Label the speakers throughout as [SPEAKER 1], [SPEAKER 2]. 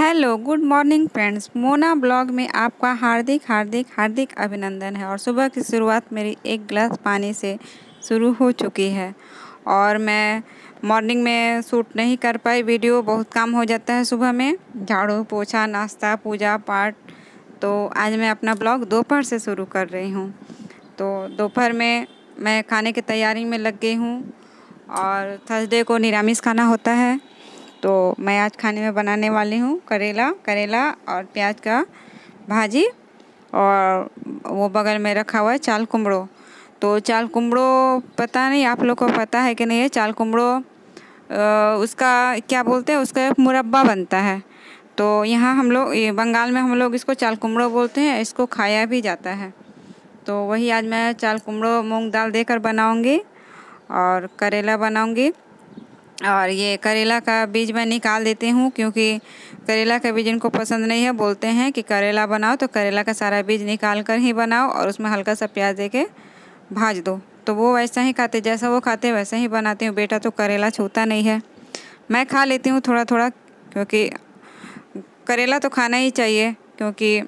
[SPEAKER 1] Hello good morning friends Mona blog में आपका हार्दिक हार्दिक हार्दिक अभिनंदन है और सुबह की शुरुआत मेरी एक गिलास पानी से शुरू हो चुकी है। और मैं मॉर्निंग में शूट नहीं कर पाई वीडियो बहुत काम हो जाता है सुबह में। झाड़ू, पोछा, नाश्ता, पूजा, पाठ। तो आज मैं अपना ब्लॉग दोपहर से शुरू कर रही हूँ। तो दोपहर में मैं खाने की तैयारी में लग गई हूँ और थर्सडे को निरामिष खाना होता है। तो मैं आज खाने में बनाने वाली हूँ करेला करेला और प्याज का भाजी और वो बगल में रखा हुआ है चाल कुमड़ो। तो चाल कुमड़ो पता नहीं आप लोग को पता है कि नहीं है? चाल कुमड़ो उसका क्या बोलते हैं? उसका मुरब्बा बनता है। तो यहाँ हम लोग बंगाल में हम लोग इसको चाल कुमड़ो बोलते हैं, इसको खाया भी जाता है। तो वही आज मैं चाल कुमड़ो मूंग दाल देकर बनाऊँगी और करेला बनाऊँगी। और ये करेला का बीज मैं निकाल देती हूँ, क्योंकि करेला का बीज इनको पसंद नहीं है। बोलते हैं कि करेला बनाओ तो करेला का सारा बीज निकाल कर ही बनाओ और उसमें हल्का सा प्याज दे के भाज दो। तो वो वैसा ही खाते, जैसा वो खाते वैसा ही बनाती हूँ। बेटा तो करेला छूता नहीं है। मैं खा लेती हूँ थोड़ा थोड़ा क्योंकि करेला तो खाना ही चाहिए, क्योंकि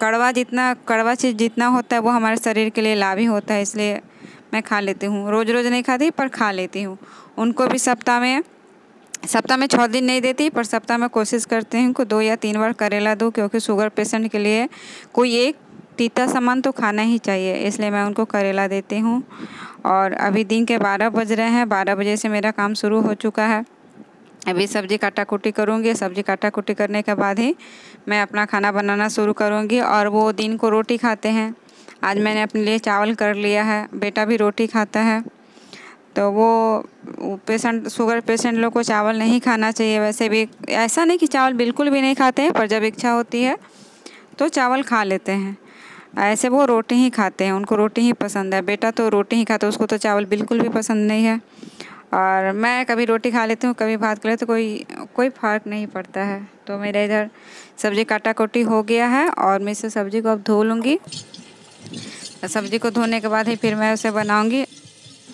[SPEAKER 1] कड़वा जितना, कड़वा चीज़ जितना होता है वो हमारे शरीर के लिए लाभ ही होता है। इसलिए मैं खा लेती हूँ। रोज़ रोज़ नहीं खाती, पर खा लेती हूँ। उनको भी सप्ताह में सप्ताह में छः दिन नहीं देती, पर सप्ताह में कोशिश करती हूँ कि दो या तीन बार करेला दूँ, क्योंकि शुगर पेशेंट के लिए कोई एक तीता सामान तो खाना ही चाहिए, इसलिए मैं उनको करेला देती हूँ। और अभी दिन के बारह बज रहे हैं, बारह बजे से मेरा काम शुरू हो चुका है। अभी सब्ज़ी काटा कुटी करूँगी, सब्ज़ी काटा कुटी करने के बाद ही मैं अपना खाना बनाना शुरू करूँगी और वो दिन को रोटी खाते हैं। आज मैंने अपने लिए चावल कर लिया है। बेटा भी रोटी खाता है। तो वो पेशेंट शुगर पेशेंट लोग को चावल नहीं खाना चाहिए। वैसे भी ऐसा नहीं कि चावल बिल्कुल भी नहीं खाते हैं, पर जब इच्छा होती है तो चावल खा लेते हैं। ऐसे वो रोटी ही खाते हैं। उनको रोटी ही पसंद है। बेटा तो रोटी ही खाता है, उसको तो चावल बिल्कुल भी पसंद नहीं है। और मैं कभी रोटी खा लेती हूँ, कभी भात खा लेती तो कोई कोई फ़र्क नहीं पड़ता है। तो मेरा इधर सब्ज़ी काटा कोटी हो गया है और मैं इसे सब्ज़ी को अब धो लूँगी। सब्ज़ी को धोने के बाद ही फिर मैं उसे बनाऊँगी।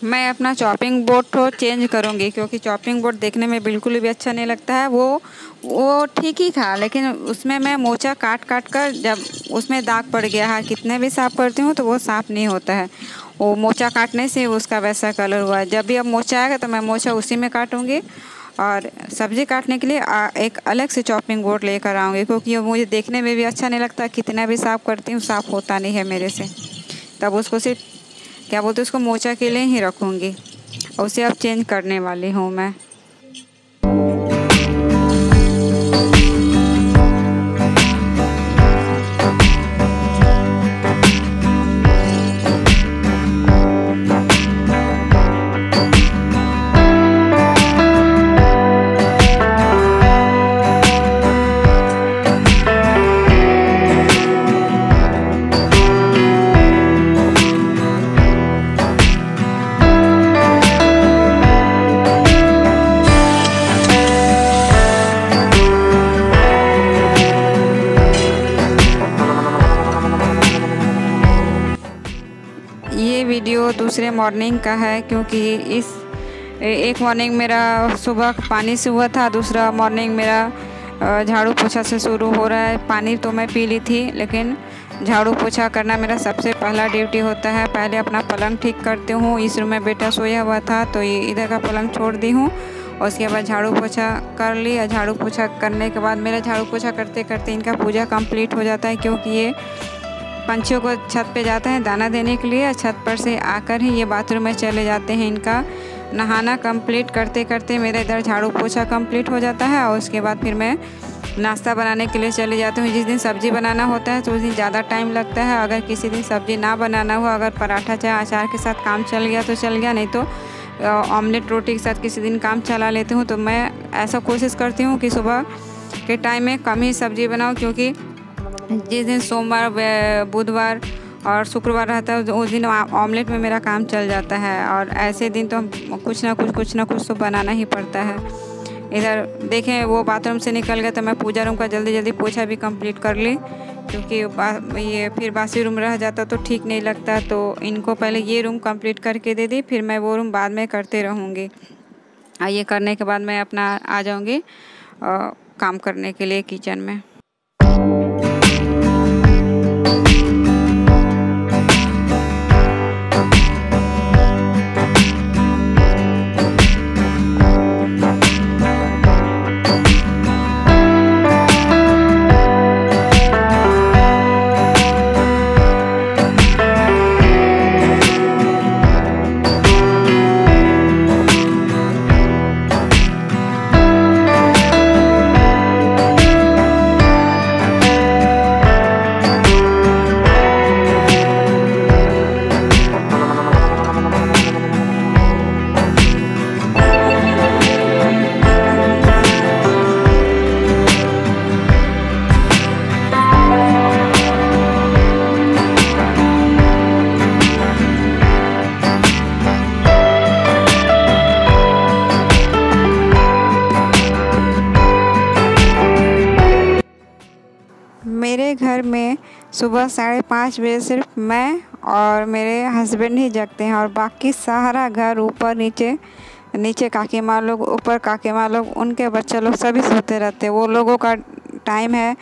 [SPEAKER 1] मैं अपना चॉपिंग बोर्ड तो चेंज करूँगी, क्योंकि चॉपिंग बोर्ड देखने में बिल्कुल भी अच्छा नहीं लगता है। वो वो ठीक ही था, लेकिन उसमें मैं मोचा काट काट कर जब उसमें दाग पड़ गया, है, कितने भी साफ़ करती हूँ तो वो साफ़ नहीं होता है। वो मोचा काटने से उसका वैसा कलर हुआ। है जब भी अब मोचा आएगा तो मैं मोचा उसी में काटूँगी। और सब्ज़ी काटने के लिए एक अलग से चॉपिंग बोर्ड लेकर आऊँगी, क्योंकि वो मुझे देखने में भी अच्छा नहीं लगता। कितना भी साफ़ करती हूँ, साफ़ होता नहीं है मेरे से। तब उसको सिर्फ़, क्या बोलते उसको, मोचा के लिए ही रखूँगी। उसे अब चेंज करने वाली हूँ मैं। मॉर्निंग का है क्योंकि इस, एक मॉर्निंग मेरा सुबह पानी से हुआ था, दूसरा मॉर्निंग मेरा झाड़ू पोछा से शुरू हो रहा है। पानी तो मैं पी ली थी, लेकिन झाड़ू पोछा करना मेरा सबसे पहला ड्यूटी होता है। पहले अपना पलंग ठीक करती हूँ इस रूम में बेटा सोया हुआ था तो ये इधर का पलंग छोड़ दी हूँ। और उसके बाद झाड़ू पोछा कर लिया झाड़ू पोछा करने के बाद मेरा झाड़ू पोछा करते करते इनका पूजा कंप्लीट हो जाता है, क्योंकि ये पंछियों को छत पे जाते हैं दाना देने के लिए। छत पर से आकर ही ये बाथरूम में चले जाते हैं इनका। नहाना कंप्लीट करते करते मेरा इधर झाड़ू पोछा कंप्लीट हो जाता है और उसके बाद फिर मैं नाश्ता बनाने के लिए चले जाती हूँ। जिस दिन सब्ज़ी बनाना होता है तो उस दिन ज़्यादा टाइम लगता है। अगर किसी दिन सब्ज़ी ना बनाना हुआ, अगर पराठा चाहे अचार के साथ काम चल गया तो चल गया, नहीं तो ऑमलेट रोटी के साथ किसी दिन काम चला लेती हूँ। तो मैं ऐसा कोशिश करती हूँ कि सुबह के टाइम में कम ही सब्ज़ी बनाऊँ क्योंकि जिस दिन सोमवार बुधवार और शुक्रवार रहता है, उस दिन ऑमलेट में मेरा काम चल जाता है और ऐसे दिन तो कुछ ना कुछ कुछ ना कुछ तो बनाना ही पड़ता है। इधर देखें, वो बाथरूम से निकल गए तो मैं पूजा रूम का जल्दी जल्दी पोछा भी कंप्लीट कर ली, क्योंकि ये फिर बासी रूम रह जाता तो ठीक नहीं लगता तो इनको पहले ये रूम कंप्लीट करके दे दी, फिर मैं वो रूम बाद में करते रहूँगी। ये करने के बाद मैं अपना आ जाऊँगी काम करने के लिए किचन में। सुबह साढ़े पाँच बजे सिर्फ़ मैं और मेरे हस्बैंड ही जगते हैं और बाकी सारा घर ऊपर नीचे नीचे काकी माँ लोग, ऊपर काकी माँ लोग, उनके बच्चे लोग सभी सोते रहते हैं। वो लोगों का टाइम है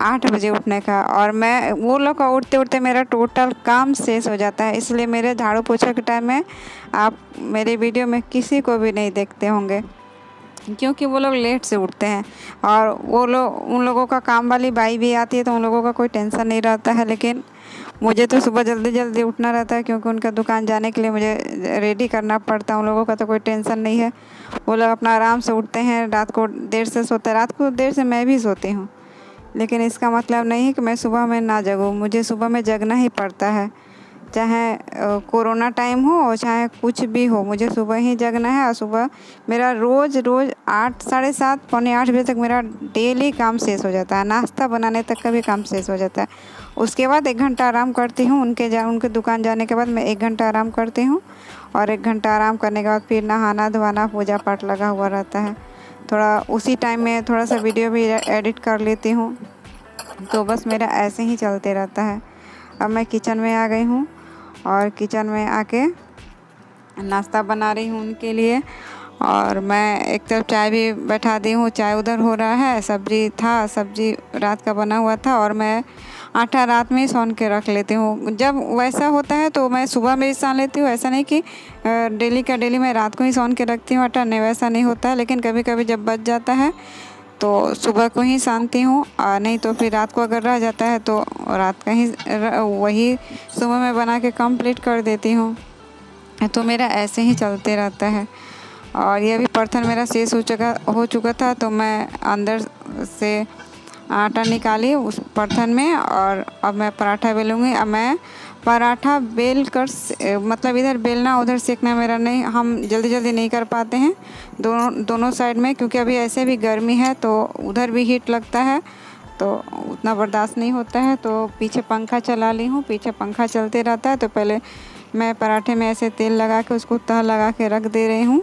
[SPEAKER 1] आठ बजे उठने का और मैं, वो लोग का उठते उठते मेरा टोटल काम शेष हो जाता है। इसलिए मेरे झाड़ू पोछा के टाइम में आप मेरे वीडियो में किसी को भी नहीं देखते होंगे। क्योंकि वो लोग लेट से उठते हैं। और वो लोग उन लोगों का काम वाली बाई भी आती है तो उन लोगों का कोई टेंशन नहीं रहता है, लेकिन मुझे तो सुबह जल्दी जल्दी उठना रहता है क्योंकि उनका दुकान जाने के लिए मुझे रेडी करना पड़ता है। उन लोगों का तो कोई टेंशन नहीं है। वो लोग अपना आराम से उठते हैं, रात को देर से सोते हैं। रात को देर से मैं भी सोती हूँ। लेकिन इसका मतलब नहीं है कि मैं सुबह में ना जगूँ। मुझे सुबह में जगना ही पड़ता है। चाहे कोरोना टाइम हो चाहे कुछ भी हो, मुझे सुबह ही जगना है और सुबह मेरा रोज़ रोज़ आठ, साढ़े सात, पौने आठ बजे तक मेरा डेली काम शेष हो जाता है। नाश्ता बनाने तक का भी काम शेष हो जाता है। उसके बाद एक घंटा आराम करती हूँ, उनके जा, उनके दुकान जाने के बाद मैं एक घंटा आराम करती हूँ और एक घंटा आराम करने के बाद फिर नहाना धोना पूजा पाठ लगा हुआ रहता है। थोड़ा उसी टाइम में थोड़ा सा वीडियो भी एडिट कर लेती हूँ। तो बस मेरा ऐसे ही चलते रहता है। अब मैं किचन में आ गई हूँ। और किचन में आके नाश्ता बना रही हूँ उनके लिए। और मैं एक तरफ़ चाय भी बैठा दी हूँ, चाय उधर हो रहा है, सब्ज़ी था, सब्ज़ी रात का बना हुआ था और मैं आटा रात में ही सान के रख लेती हूँ। जब वैसा होता है तो मैं सुबह में ही सान लेती हूँ, ऐसा नहीं कि डेली का डेली मैं रात को ही सान के रखती हूँ आटा, नहीं, वैसा नहीं होता। है लेकिन कभी कभी जब बच जाता है तो सुबह को ही सानती हूँ नहीं तो फिर रात को अगर रह जाता है तो रात का ही वही सुबह में बना के कंप्लीट कर देती हूँ। तो मेरा ऐसे ही चलते रहता है। और ये भी बर्तन मेरा शेष हो चुका हो चुका था तो मैं अंदर से आटा निकाली उस बर्तन में और अब मैं पराठा बेलूँगी अब मैं पराठा बेल कर मतलब इधर बेलना, उधर सेकना मेरा नहीं, हम जल्दी जल्दी नहीं कर पाते हैं दोनों दोनों साइड में, क्योंकि अभी ऐसे भी गर्मी है तो उधर भी हीट लगता है तो उतना बर्दाश्त नहीं होता है तो पीछे पंखा चला ली हूँ, पीछे पंखा चलते रहता है तो पहले मैं पराठे में ऐसे तेल लगा के उसको तह लगा के रख दे रही हूँ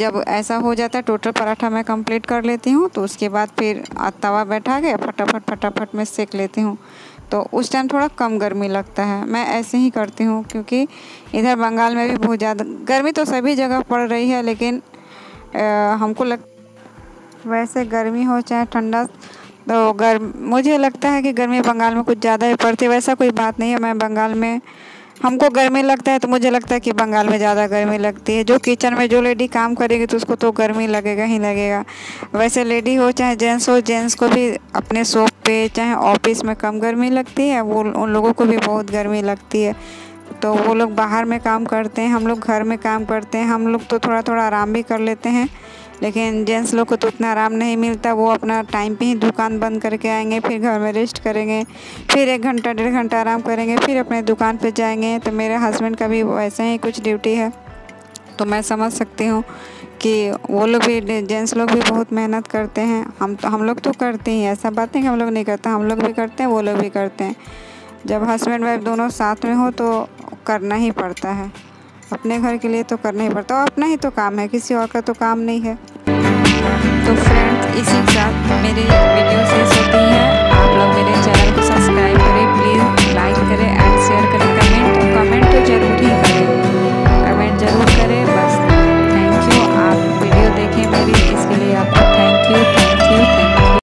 [SPEAKER 1] जब ऐसा हो जाता है टोटल पराठा मैं कंप्लीट कर लेती हूँ तो उसके बाद फिर तवा बैठा के फटाफट फटाफट में सेक लेती हूँ। तो उस टाइम थोड़ा कम गर्मी लगता है मैं ऐसे ही करती हूँ क्योंकि इधर बंगाल में भी बहुत ज़्यादा गर्मी तो सभी जगह पड़ रही है लेकिन आ, हमको लग वैसे गर्मी हो चाहे ठंडा तो गर्म मुझे लगता है कि गर्मी बंगाल में कुछ ज़्यादा ही पड़ती है वैसा कोई बात नहीं है मैं बंगाल में हमको गर्मी लगता है तो मुझे लगता है कि बंगाल में ज़्यादा गर्मी लगती है। जो किचन में जो लेडी काम करेगी तो उसको तो गर्मी लगेगा ही लगेगा। वैसे लेडी हो चाहे जेंट्स हो, जेंट्स को भी अपने शॉप पे चाहे ऑफ़िस में कम गर्मी लगती है, वो उन लोगों को भी बहुत गर्मी लगती है। तो वो लोग बाहर में काम करते हैं, हम लोग घर में काम करते हैं, हम लोग तो थोड़ा थोड़ा आराम भी कर लेते हैं। लेकिन जेंट्स लोग को तो उतना आराम नहीं मिलता, वो अपना टाइम पे ही दुकान बंद करके आएँगे, फिर घर में रेस्ट करेंगे, फिर एक घंटा, डेढ़ घंटा आराम करेंगे, फिर अपने दुकान पे जाएँगे। तो मेरे हस्बैंड का भी वैसे ही कुछ ड्यूटी है। तो मैं समझ सकती हूँ कि वो लोग भी, जेंट्स लोग भी बहुत मेहनत करते हैं। हम तो हम लोग तो करते ही ऐसा बात नहीं कि हम लोग नहीं करते, हम लोग भी करते हैं, वो लोग भी करते हैं। जब हस्बैंड वाइफ दोनों साथ में हो तो करना ही पड़ता है। अपने घर के लिए तो करना ही पड़ता है अपना ही तो काम है, किसी और का तो काम नहीं है। तो फ्रेंड्स इसी के साथ मेरी वीडियो से होती है, आप लोग मेरे